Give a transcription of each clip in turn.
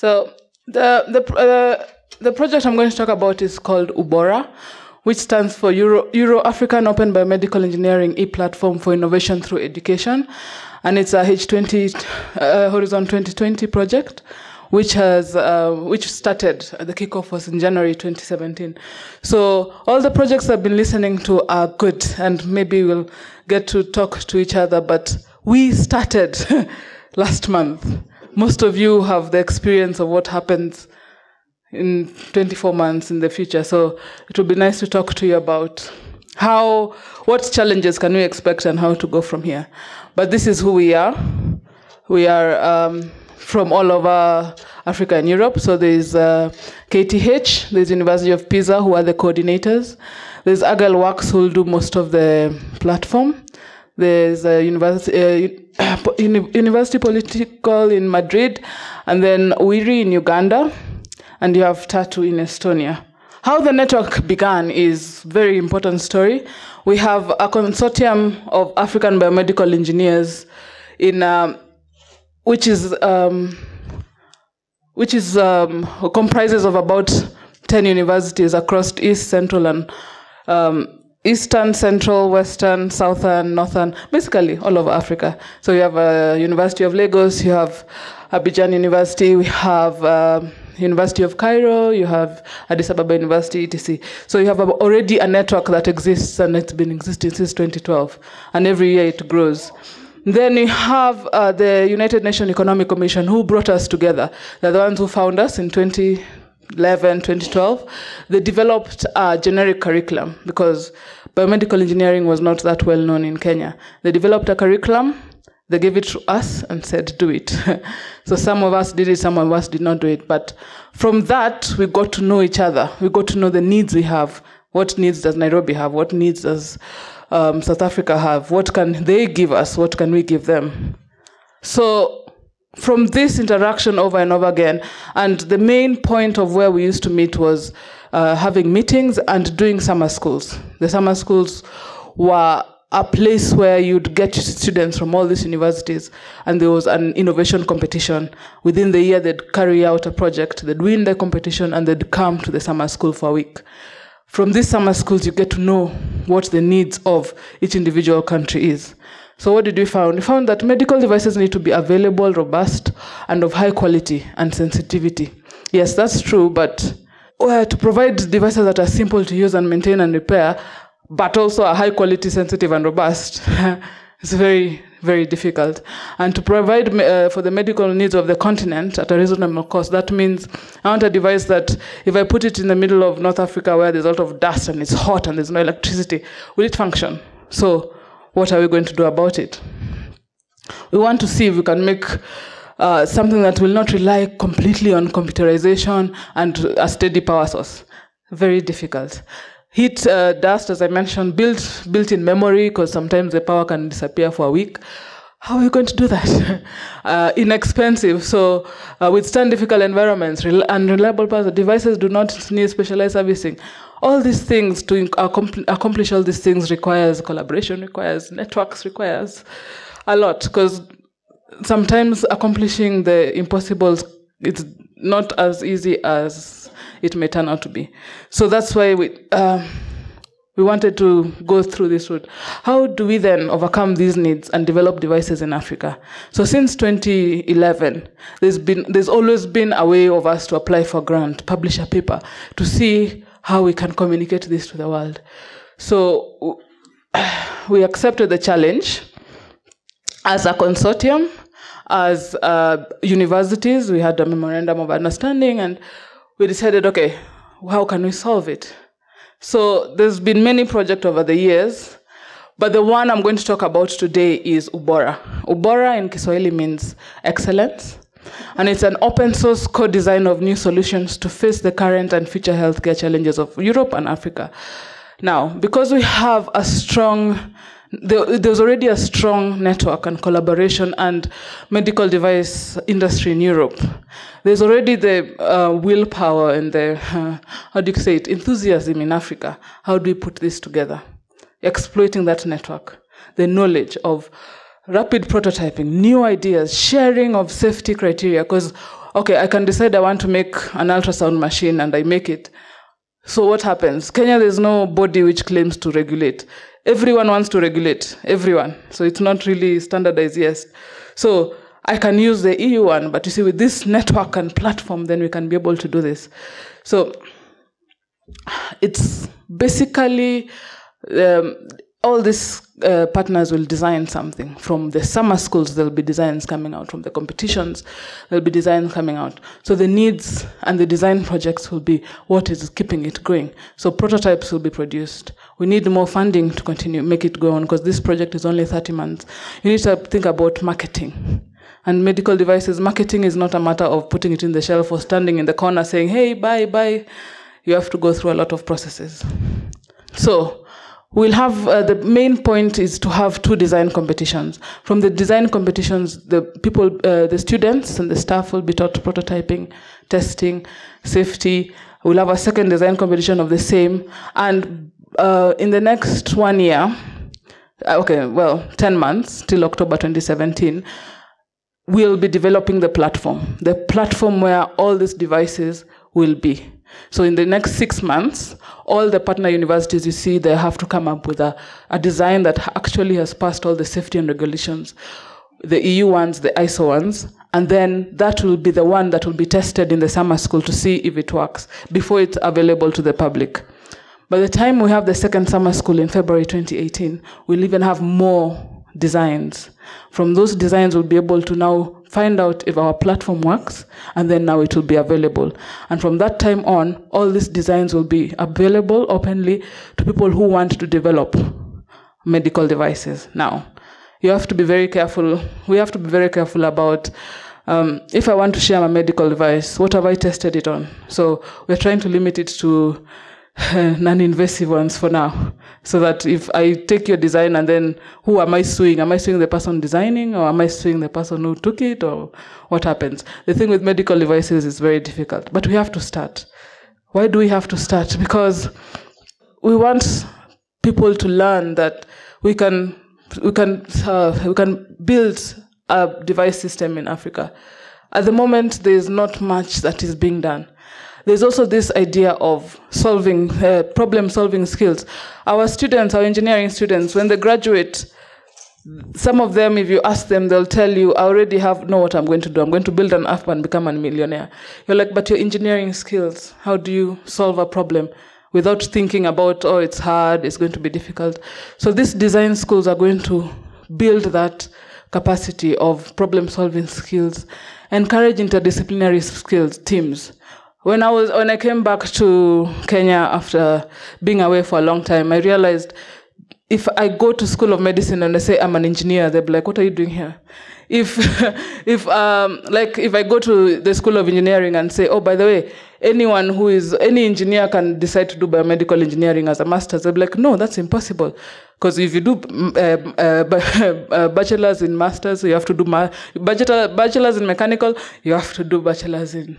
So the the uh, the project I'm going to talk about is called UBORA, which stands for Euro, Euro African Open Biomedical Engineering e-platform for innovation through education, and it's a H20 uh, Horizon 2020 project. Which has uh, which started the kickoff was in January 2017. So all the projects I've been listening to are good, and maybe we'll get to talk to each other. But we started last month. Most of you have the experience of what happens in 24 months in the future. So it would be nice to talk to you about how, what challenges can we expect and how to go from here. But this is who we are. We are um, from all over Africa and Europe. So there's uh, KTH, there's University of Pisa, who are the coordinators. There's Agile Works, who will do most of the platform. There's a university, uh, university Politécnica in Madrid, and then UIRI in Uganda, and you have Tartu in Estonia. How the network began is very important story. We have a consortium of African biomedical engineers in, um, which is um, which is um, comprises of about 10 universities across East, Central, and um, Eastern, Central, Western, Southern, Northern, basically all over Africa. So you have uh, University of Lagos, you have Abidjan University, we have uh, University of Cairo, you have Addis Ababa University, etc. So you have already a network that exists and it's been existing since 2012, and every year it grows. Then you have uh, the United Nations Economic Commission who brought us together. They're the ones who found us in 2011, 2012. They developed a generic curriculum because biomedical engineering was not that well known in Kenya. They developed a curriculum, they gave it to us and said, do it. so some of us did it, some of us did not do it. But from that, we got to know each other. We got to know the needs we have. What needs does Nairobi have? What needs does um, South Africa have? What can they give us? What can we give them? So from this interaction over and over again, and the main point of where we used to meet was uh, having meetings and doing summer schools. The summer schools were a place where you'd get students from all these universities, and there was an innovation competition. Within the year, they'd carry out a project, they'd win the competition, and they'd come to the summer school for a week. From these summer schools, you get to know what the needs of each individual country is. So what did we find? We found that medical devices need to be available, robust, and of high quality and sensitivity. Yes, that's true, but well, to provide devices that are simple to use and maintain and repair, but also are high quality, sensitive, and robust, it's very, very difficult. And to provide uh, for the medical needs of the continent at a reasonable cost, that means I want a device that if I put it in the middle of North Africa where there's a lot of dust and it's hot and there's no electricity, will it function? So, what are we going to do about it? We want to see if we can make uh, something that will not rely completely on computerization and a steady power source. Very difficult. Heat, uh, dust, as I mentioned, built built in memory because sometimes the power can disappear for a week. How are we going to do that? uh, inexpensive, so uh, withstand difficult environments, rel- unreliable power. Devices do not need specialized servicing. All these things to accomplish all these things requires collaboration, requires networks, requires a lot because sometimes accomplishing the impossible it's not as easy as it may turn out to be. So that's why we uh, we wanted to go through this route. How do we then overcome these needs and develop devices in Africa? So since 2011, there's been there's always been a way of us to apply for grant, publish a paper, to see how we can communicate this to the world. So we accepted the challenge as a consortium as uh, universities, we had a memorandum of understanding and we decided, okay, how can we solve it? So there's been many projects over the years, but the one I'm going to talk about today is Ubora. Ubora in Kiswahili means excellence, and it's an open source co-design of new solutions to face the current and future healthcare challenges of Europe and Africa. Now, because we have a strong there, there's already a strong network and collaboration and medical device industry in Europe. There's already the uh, willpower and the, uh, how do you say it, enthusiasm in Africa. How do we put this together? Exploiting that network, the knowledge of rapid prototyping, new ideas, sharing of safety criteria, because okay, I can decide I want to make an ultrasound machine and I make it. So what happens? Kenya, there's no body which claims to regulate. Everyone wants to regulate, everyone. So it's not really standardized, yes. So I can use the EU one, but you see, with this network and platform, then we can be able to do this. So it's basically um, all these uh, partners will design something. From the summer schools there'll be designs coming out. From the competitions there'll be designs coming out. So the needs and the design projects will be what is keeping it going. So prototypes will be produced. We need more funding to continue make it go on because this project is only 30 months. You need to think about marketing. And medical devices marketing is not a matter of putting it in the shelf or standing in the corner saying hey buy buy. You have to go through a lot of processes. So We'll have uh, the main point is to have two design competitions. From the design competitions, the people, uh, the students and the staff will be taught prototyping, testing, safety. We'll have a second design competition of the same. And uh, in the next one year, uh, okay, well, 10 months till October 2017, we'll be developing the platform, the platform where all these devices will be. So in the next six months, all the partner universities you see, they have to come up with a, a design that actually has passed all the safety and regulations, the EU ones, the ISO ones, and then that will be the one that will be tested in the summer school to see if it works before it's available to the public. By the time we have the second summer school in February 2018, we'll even have more designs. From those designs, we'll be able to now find out if our platform works, and then now it will be available. And from that time on, all these designs will be available openly to people who want to develop medical devices. Now, you have to be very careful. We have to be very careful about um, if I want to share my medical device, what have I tested it on? So we're trying to limit it to non-invasive ones for now. So that if i take your design and then who am i suing? Am i suing the person designing or am i suing the person who took it or what happens? The thing with medical devices is very difficult but we have to start. Why do we have to start? Because we want people to learn that we can we can uh, we can build a device system in africa. At the moment there is not much that is being done there's also this idea of solving, uh, problem solving skills. Our students, our engineering students, when they graduate, some of them, if you ask them, they'll tell you, I already have know what I'm going to do. I'm going to build an app and become a millionaire. You're like, but your engineering skills, how do you solve a problem without thinking about, oh, it's hard, it's going to be difficult? So these design schools are going to build that capacity of problem solving skills, encourage interdisciplinary skills, teams. When I was when I came back to Kenya after being away for a long time, I realized if I go to school of medicine and I say I'm an engineer, they'll be like, "What are you doing here?" If if um, like if I go to the school of engineering and say, "Oh, by the way, anyone who is any engineer can decide to do biomedical engineering as a master's," they'll be like, "No, that's impossible." Because if you do mm, uh, uh, uh, bachelor's in masters, you have to do ma- bachelor, bachelor's in mechanical, you have to do bachelor's in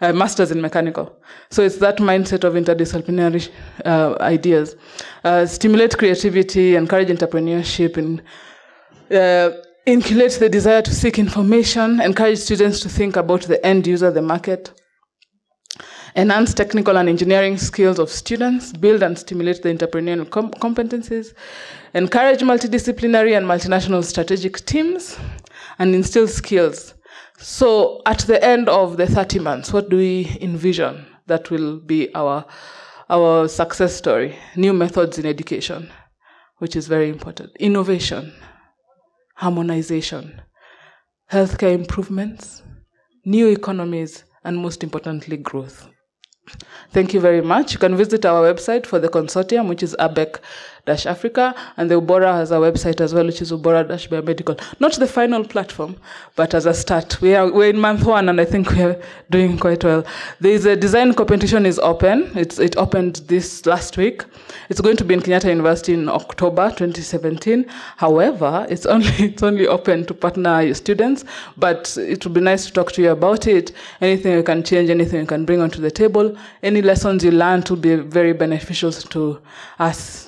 uh, master's in mechanical. So it's that mindset of interdisciplinary uh, ideas. Uh, stimulate creativity, encourage entrepreneurship, and inculcate the desire to seek information, encourage students to think about the end user, the market enhance technical and engineering skills of students, build and stimulate the entrepreneurial com- competencies, encourage multidisciplinary and multinational strategic teams, and instill skills. So, at the end of the 30 months, what do we envision that will be our, our success story? New methods in education, which is very important, innovation, harmonization, healthcare improvements, new economies, and most importantly, growth. Thank you very much. You can visit our website for the consortium, which is ABEC Africa, and the Ubora has a website as well, which is Ubora Biomedical. Not the final platform, but as a start. We are we're in month one, and I think we are doing quite well. There is a design competition is open. It's it opened this last week. It's going to be in Kenyatta University in October 2017. However, it's only it's only open to partner students, but it would be nice to talk to you about it. Anything you can change, anything you can bring onto the table, any lessons you learned will be very beneficial to us.